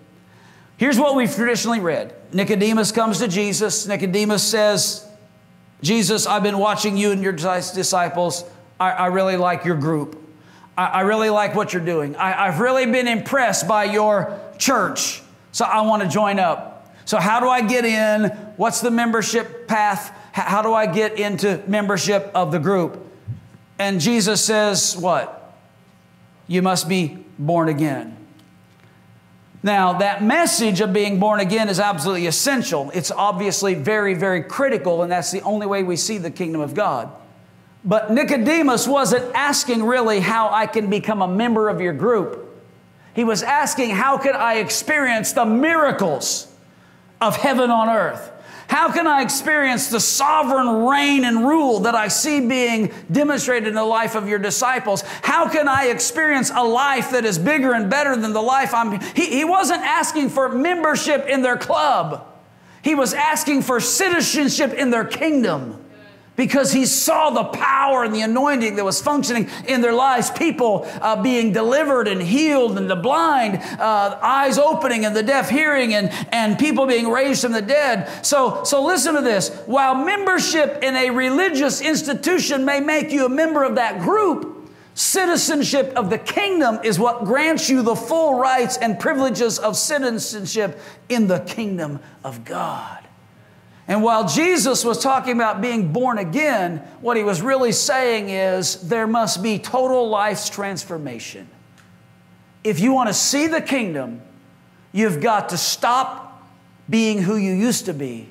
Speaker 3: Here's what we've traditionally read Nicodemus comes to Jesus. Nicodemus says, Jesus, I've been watching you and your disciples. I, I really like your group. I, I, really like what you're doing. I, I've really been impressed by your church. So I want to join up. So, how do I get in? What's the membership path? How do I get into membership of the group? And Jesus says, What? You must be born again. Now, that message of being born again is absolutely essential. It's obviously very, very critical, and that's the only way we see the kingdom of God. But Nicodemus wasn't asking really how I can become a member of your group. He was asking, How can I experience the miracles of heaven on earth? How can I experience the sovereign reign and rule that I see being demonstrated in the life of your disciples? How can I experience a life that is bigger and better than the life I'm? He, he wasn't asking for membership in their club. He was asking for citizenship in their kingdom because he saw the power and the anointing that was functioning in their lives. People uh, being delivered and healed, and the blind uh, eyes opening, and the deaf hearing, and, and people being raised from the dead. So, so listen to this. While membership in a religious institution may make you a member of that group, Citizenship of the kingdom is what grants you the full rights and privileges of citizenship in the kingdom of God. And while Jesus was talking about being born again, what he was really saying is there must be total life's transformation. If you want to see the kingdom, you've got to stop being who you used to be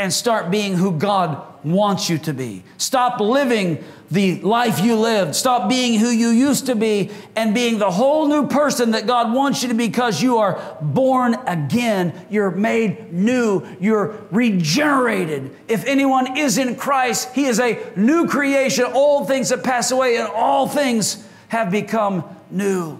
Speaker 3: and start being who God wants you to be. Stop living the life you lived. Stop being who you used to be and being the whole new person that God wants you to be because you are born again. You're made new. You're regenerated. If anyone is in Christ, he is a new creation. All things have passed away and all things have become new.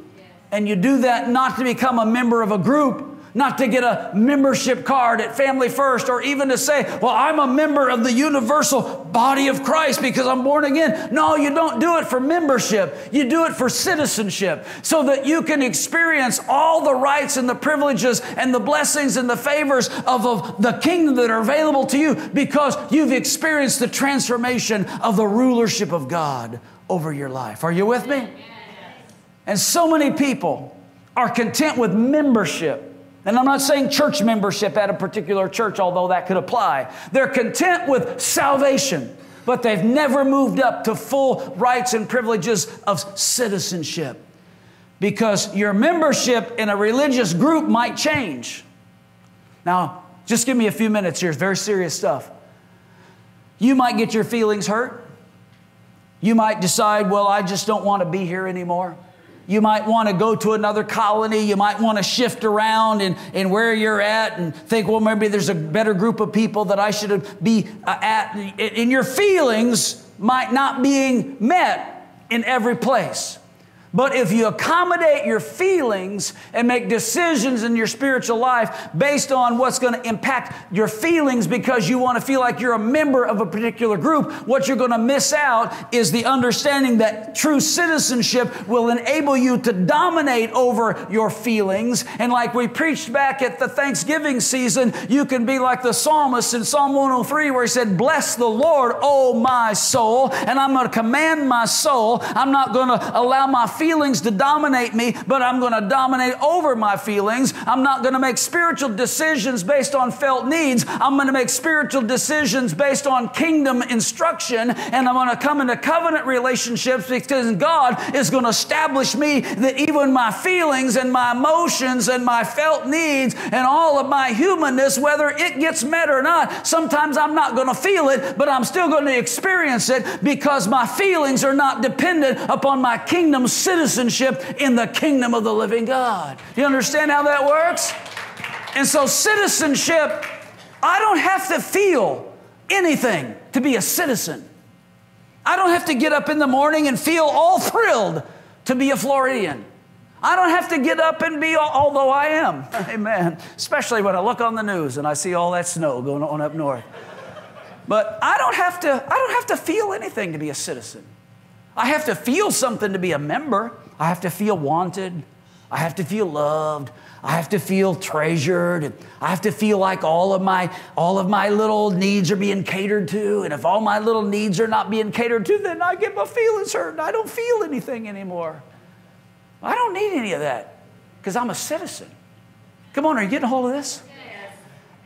Speaker 3: And you do that not to become a member of a group, not to get a membership card at Family First, or even to say, Well, I'm a member of the universal body of Christ because I'm born again. No, you don't do it for membership. You do it for citizenship so that you can experience all the rights and the privileges and the blessings and the favors of, of the kingdom that are available to you because you've experienced the transformation of the rulership of God over your life. Are you with me? And so many people are content with membership and I'm not saying church membership at a particular church, although that could apply. They're content with salvation, but they've never moved up to full rights and privileges of citizenship because your membership in a religious group might change. Now, just give me a few minutes here, it's very serious stuff. You might get your feelings hurt. You might decide, well, I just don't want to be here anymore. You might want to go to another colony. You might want to shift around and, in where you're at and think, well, maybe there's a better group of people that I should be uh, at. And your feelings might not being met in every place. But if you accommodate your feelings and make decisions in your spiritual life based on what's going to impact your feelings because you want to feel like you're a member of a particular group, what you're going to miss out is the understanding that true citizenship will enable you to dominate over your feelings. And like we preached back at the Thanksgiving season, you can be like the psalmist in Psalm 103 where he said, Bless the Lord, O my soul, and I'm going to command my soul. I'm not going to allow my feelings to dominate me, but I'm going to dominate over my feelings. I'm not going to make spiritual decisions based on felt needs. I'm going to make spiritual decisions based on kingdom instruction, and I'm going to come into covenant relationships because God is going to establish me that even my feelings and my emotions and my felt needs and all of my humanness, whether it gets met or not, sometimes I'm not going to feel it, but I'm still going to experience it because my feelings are not dependent upon my kingdom citizenship in the kingdom of the living God. You understand how that works? And so, citizenship, I don't have to feel anything to be a citizen. I don't have to get up in the morning and feel all [laughs] thrilled to be a Floridian. I don't have to get up and be, although I am. [laughs] Amen. Especially when I look on the news and I see all that snow going on up north. But I don't have to, I don't have to feel anything to be a citizen. I have to feel something to be a member. I have to feel wanted. I have to feel loved. I have to feel treasured. I have to feel like all of my all of my little needs are being catered to. And if all my little needs are not being catered to, then I get my feelings hurt. I don't feel anything anymore. I don't need any of that because I'm a citizen. Come on, are you getting a hold of this?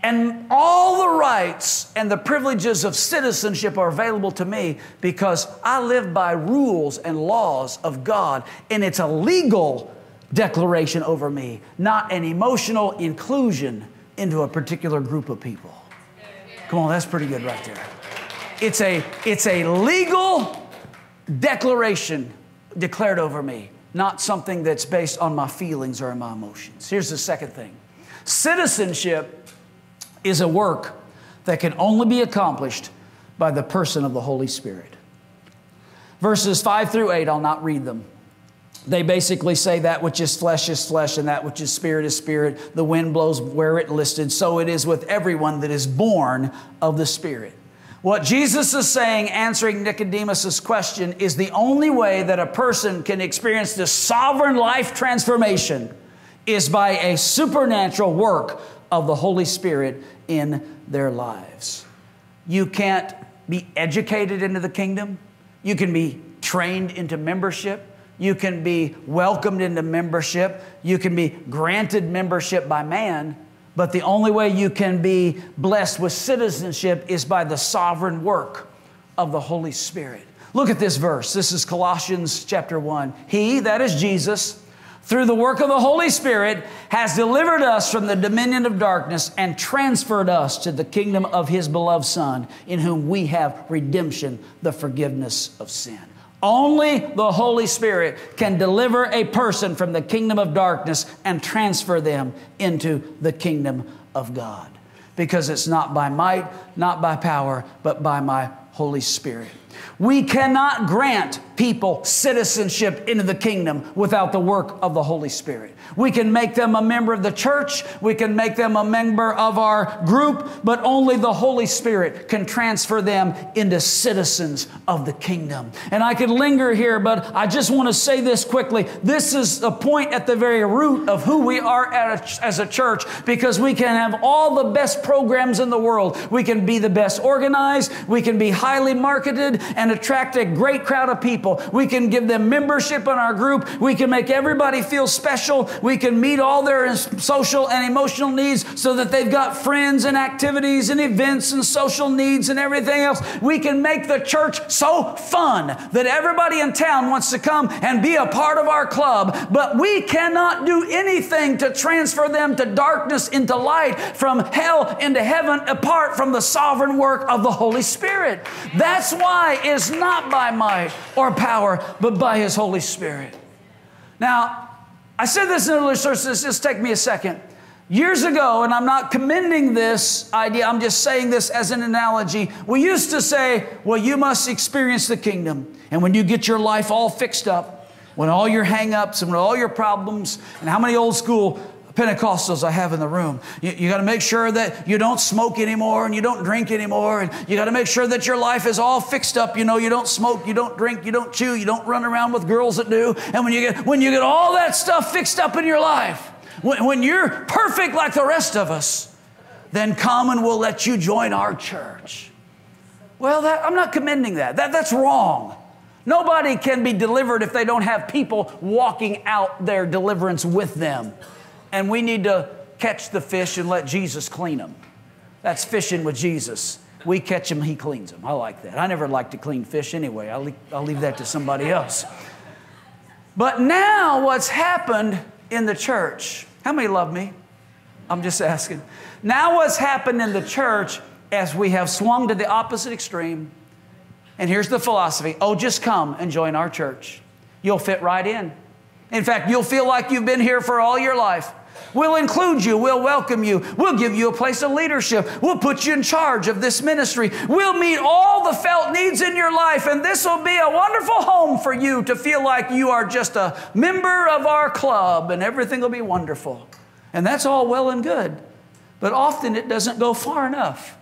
Speaker 3: And all the rights and the privileges of citizenship are available to me because I live by rules and laws of God. And it's a legal declaration over me, not an emotional inclusion into a particular group of people. Come on, that's pretty good right there. It's a, it's a legal declaration declared over me, not something that's based on my feelings or my emotions. Here's the second thing citizenship is a work that can only be accomplished by the person of the Holy Spirit. Verses 5 through 8, I'll not read them. They basically say that which is flesh is flesh and that which is spirit is spirit. The wind blows where it listed. So it is with everyone that is born of the Spirit. What Jesus is saying, answering Nicodemus's question, is the only way that a person can experience this sovereign life transformation is by a supernatural work of the Holy Spirit in their lives. You can't be educated into the kingdom. You can be trained into membership. You can be welcomed into membership. You can be granted membership by man. But the only way you can be blessed with citizenship is by the sovereign work of the Holy Spirit. Look at this verse. This is Colossians chapter 1. He, that is Jesus, through the work of the Holy Spirit, has delivered us from the dominion of darkness and transferred us to the kingdom of His beloved Son, in whom we have redemption, the forgiveness of sin. Only the Holy Spirit can deliver a person from the kingdom of darkness and transfer them into the kingdom of God. Because it's not by might, not by power, but by my Holy Spirit. We cannot grant people citizenship into the kingdom without the work of the Holy Spirit. We can make them a member of the church, we can make them a member of our group, but only the Holy Spirit can transfer them into citizens of the kingdom. And I could linger here, but I just want to say this quickly. This is a point at the very root of who we are a, as a church because we can have all the best programs in the world. We can be the best organized, we can be highly marketed and attract a great crowd of people. We can give them membership in our group. We can make everybody feel special. We can meet all their social and emotional needs so that they've got friends and activities and events and social needs and everything else. We can make the church so fun that everybody in town wants to come and be a part of our club. But we cannot do anything to transfer them to darkness into light, from hell into heaven, apart from the sovereign work of the Holy Spirit. That's why it's not by might or power, but by His Holy Spirit. Now, I said this in earlier services, just take me a second. Years ago, and I'm not commending this idea, I'm just saying this as an analogy. We used to say, well, you must experience the kingdom. And when you get your life all fixed up, when all your hang ups and when all your problems, and how many old school Pentecostals I have in the room. You, you got to make sure that you don't smoke anymore and you don't drink anymore. And you got to make sure that your life is all fixed up. You know, you don't smoke, you don't drink, you don't chew, you don't run around with girls that do. And when you get, when you get all that stuff fixed up in your life, when, when you're perfect like the rest of us, then come and we'll let you join our church. Well, that, I'm not commending that. that. That's wrong. Nobody can be delivered if they don't have people walking out their deliverance with them and we need to catch the fish and let Jesus clean them. That's fishing with Jesus. We catch them, he cleans them. I like that. I never like to clean fish anyway. I'll leave, I'll leave that to somebody else. But now, what's happened in the church? How many love me? I'm just asking. Now, what's happened in the church as we have swung to the opposite extreme? And here's the philosophy oh, just come and join our church. You'll fit right in. In fact, you'll feel like you've been here for all your life. We'll include you. We'll welcome you. We'll give you a place of leadership. We'll put you in charge of this ministry. We'll meet all the felt needs in your life, and this will be a wonderful home for you to feel like you are just a member of our club, and everything will be wonderful. And that's all well and good. But often it doesn't go far enough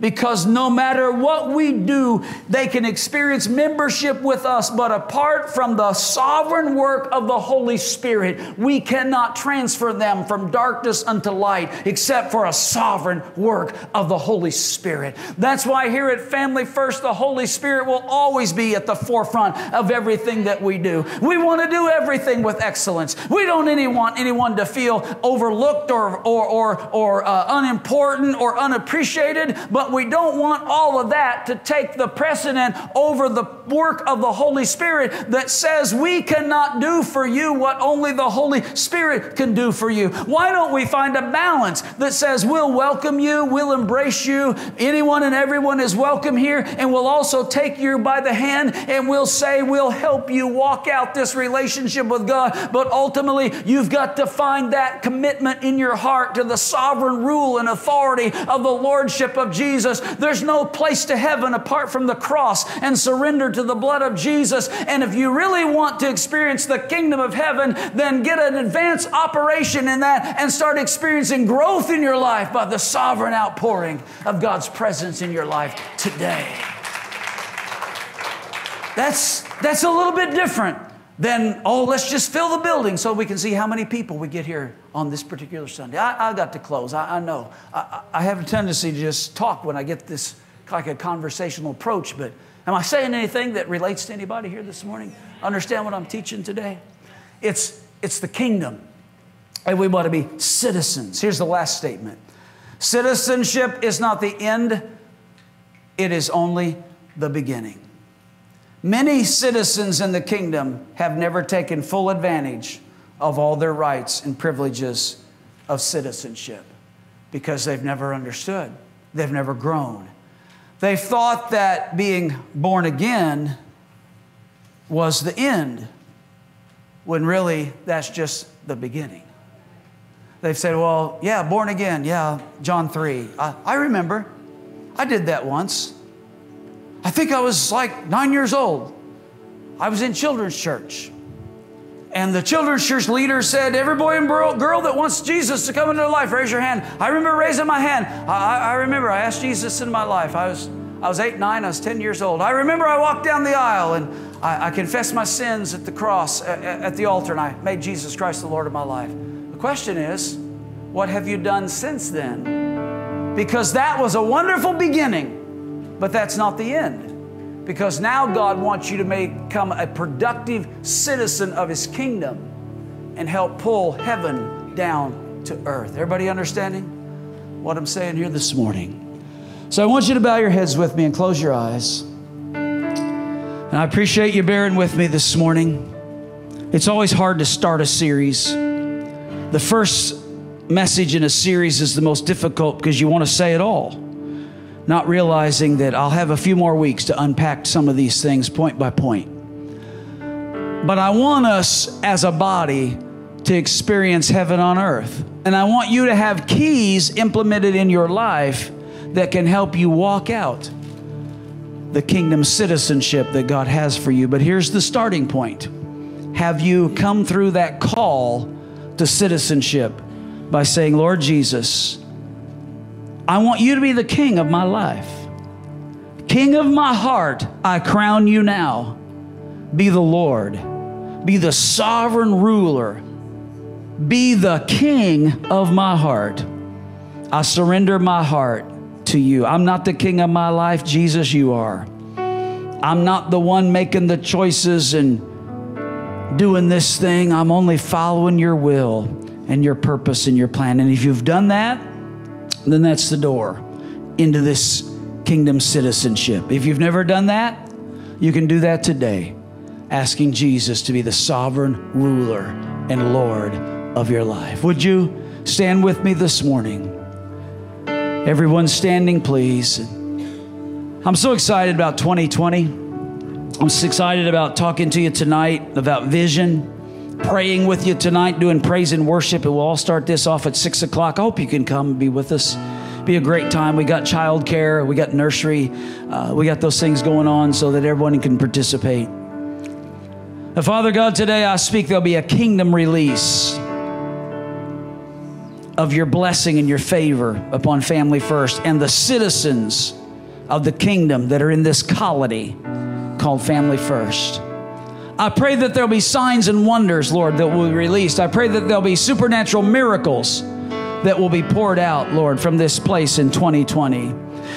Speaker 3: because no matter what we do, they can experience membership with us, but apart from the sovereign work of the Holy Spirit, we cannot transfer them from darkness unto light except for a sovereign work of the Holy Spirit. That's why here at Family First, the Holy Spirit will always be at the forefront of everything that we do. We want to do everything with excellence. We don't any want anyone to feel overlooked or, or, or, or uh, unimportant or unappreciated, but but we don't want all of that to take the precedent over the work of the Holy Spirit that says we cannot do for you what only the Holy Spirit can do for you. Why don't we find a balance that says we'll welcome you, we'll embrace you, anyone and everyone is welcome here, and we'll also take you by the hand and we'll say we'll help you walk out this relationship with God. But ultimately, you've got to find that commitment in your heart to the sovereign rule and authority of the Lordship of Jesus Jesus. There's no place to heaven apart from the cross and surrender to the blood of Jesus. And if you really want to experience the kingdom of heaven, then get an advanced operation in that and start experiencing growth in your life by the sovereign outpouring of God's presence in your life today. That's, that's a little bit different than, oh, let's just fill the building so we can see how many people we get here on this particular Sunday. I, I got to close. I, I know. I, I, have a tendency to just talk when I get this like a conversational approach, but am I saying anything that relates to anybody here this morning? Understand what I'm teaching today? It's, it's the kingdom, and we want to be citizens. Here's the last statement Citizenship is not the end, it is only the beginning. Many citizens in the kingdom have never taken full advantage of all their rights and privileges of citizenship because they've never understood, they've never grown. They thought that being born again was the end, when really that's just the beginning. They've said, well, yeah, born again, yeah, John 3. I, I remember. I did that once. I think I was like nine years old. I was in children's church. And the children's church leader said, Every boy and girl that wants Jesus to come into their life, raise your hand. I remember raising my hand. I, I remember I asked Jesus into my life. I was, I was eight, nine, I was 10 years old. I remember I walked down the aisle and I, I confessed my sins at the cross, at, at the altar, and I made Jesus Christ the Lord of my life. The question is, what have you done since then? Because that was a wonderful beginning, but that's not the end because now God wants you to become a productive citizen of His kingdom and help pull heaven down to earth. Everybody understanding what I'm saying here this morning? So I want you to bow your heads with me and close your eyes. And I appreciate you bearing with me this morning. It's always hard to start a series. The first message in a series is the most difficult because you want to say it all not realizing that I'll have a few more weeks to unpack some of these things point by point. But I want us as a body to experience heaven on earth. And I want you to have keys implemented in your life that can help you walk out the kingdom citizenship that God has for you. But here's the starting point Have you come through that call to citizenship by saying, Lord Jesus, I want you to be the king of my life. King of my heart, I crown you now. Be the Lord, be the sovereign ruler, be the king of my heart. I surrender my heart to you. I'm not the king of my life, Jesus, you are. I'm not the one making the choices and doing this thing. I'm only following your will and your purpose and your plan. And if you've done that, then that's the door into this kingdom citizenship. If you've never done that, you can do that today, asking Jesus to be the sovereign ruler and Lord of your life. Would you stand with me this morning? Everyone standing, please. I'm so excited about 2020. I'm so excited about talking to you tonight about vision, praying with you tonight, doing praise and worship. And we'll all start this off at six o'clock. I hope you can come and be with us be a great time. We got childcare, we got nursery, uh, we got those things going on so that everyone can participate. Now, Father God, today I speak there'll be a kingdom release of your blessing and your favor upon Family First and the citizens of the kingdom that are in this colony called Family First. I pray that there'll be signs and wonders, Lord, that will be released. I pray that there'll be supernatural miracles that will be poured out, Lord, from this place in 2020.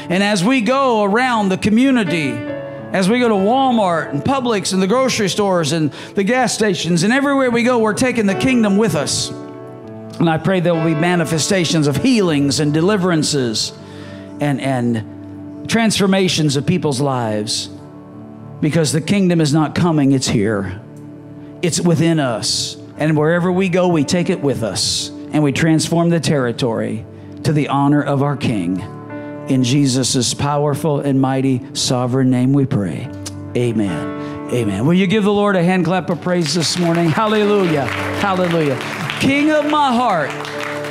Speaker 3: And as we go around the community, as we go to Walmart and Publix and the grocery stores and the gas stations and everywhere we go, we're taking the kingdom with us. And I pray there will be manifestations of healings and deliverances and, and transformations of people's lives because the kingdom is not coming, it's here. It's within us. And wherever we go, we take it with us and we transform the territory to the honor of our King. In Jesus' powerful and mighty sovereign name we pray. Amen. Amen. Will you give the Lord a hand clap of praise this morning? Hallelujah. Hallelujah. King of my heart,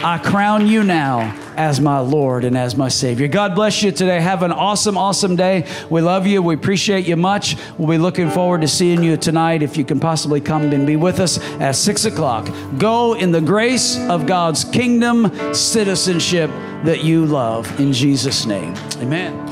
Speaker 3: I crown you now as my Lord and as my Savior. God bless you today. Have an awesome, awesome day. We love you. We appreciate you much. We'll be looking forward to seeing you tonight if you can possibly come and be with us at 6 o'clock. Go in the grace of God's kingdom citizenship that you love. In Jesus' name, amen.